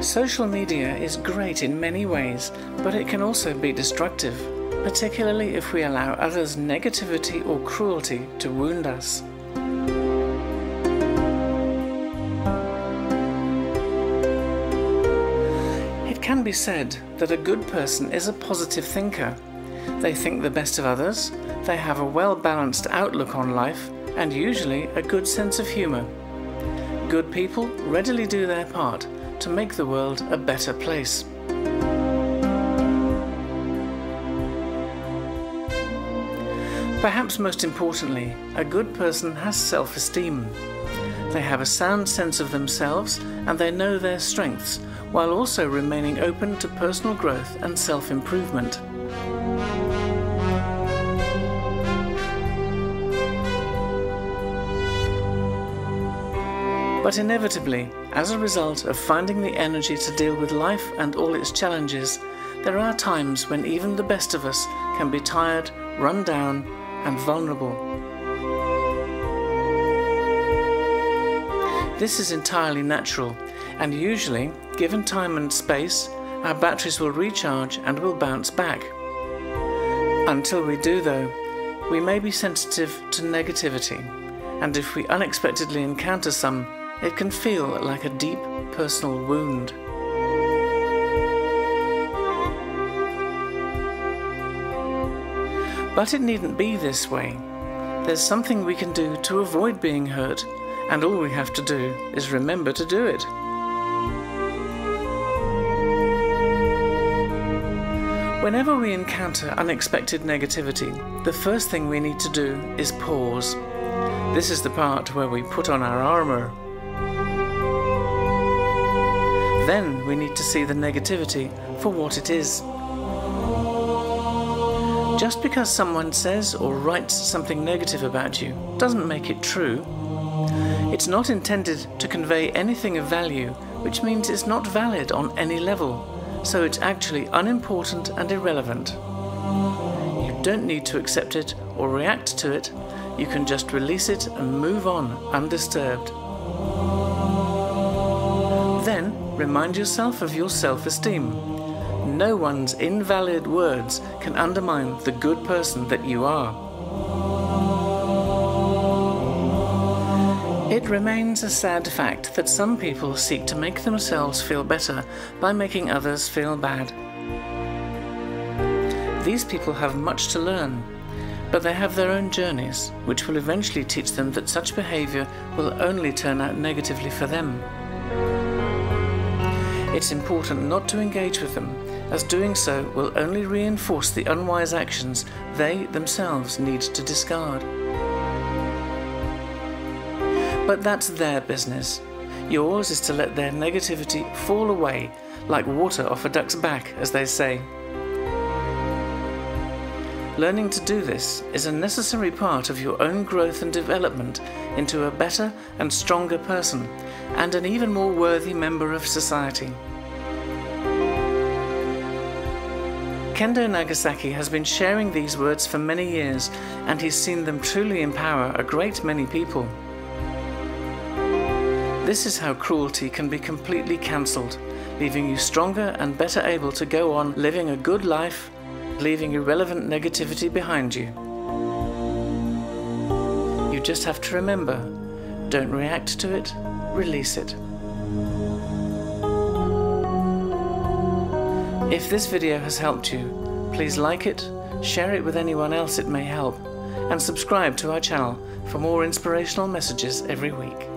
Social media is great in many ways, but it can also be destructive, particularly if we allow others' negativity or cruelty to wound us. It can be said that a good person is a positive thinker. They think the best of others, they have a well balanced outlook on life, and usually a good sense of humour. Good people readily do their part to make the world a better place. Perhaps most importantly, a good person has self esteem. They have a sound sense of themselves and they know their strengths, while also remaining open to personal growth and self improvement. But inevitably, as a result of finding the energy to deal with life and all its challenges, there are times when even the best of us can be tired, run down, and vulnerable. This is entirely natural, and usually, given time and space, our batteries will recharge and will bounce back. Until we do, though, we may be sensitive to negativity, and if we unexpectedly encounter some, it can feel like a deep personal wound. But it needn't be this way. There's something we can do to avoid being hurt, and all we have to do is remember to do it. Whenever we encounter unexpected negativity, the first thing we need to do is pause. This is the part where we put on our armour then we need to see the negativity for what it is. Just because someone says or writes something negative about you doesn't make it true. It's not intended to convey anything of value, which means it's not valid on any level, so it's actually unimportant and irrelevant. You don't need to accept it or react to it, you can just release it and move on undisturbed. Then remind yourself of your self esteem. No one's invalid words can undermine the good person that you are. It remains a sad fact that some people seek to make themselves feel better by making others feel bad. These people have much to learn, but they have their own journeys, which will eventually teach them that such behaviour will only turn out negatively for them. It's important not to engage with them, as doing so will only reinforce the unwise actions they themselves need to discard. But that's their business. Yours is to let their negativity fall away like water off a duck's back, as they say. Learning to do this is a necessary part of your own growth and development into a better and stronger person and an even more worthy member of society. Kendo Nagasaki has been sharing these words for many years and he's seen them truly empower a great many people. This is how cruelty can be completely cancelled, leaving you stronger and better able to go on living a good life, leaving irrelevant negativity behind you. You just have to remember don't react to it, release it. If this video has helped you, please like it, share it with anyone else it may help, and subscribe to our channel for more inspirational messages every week.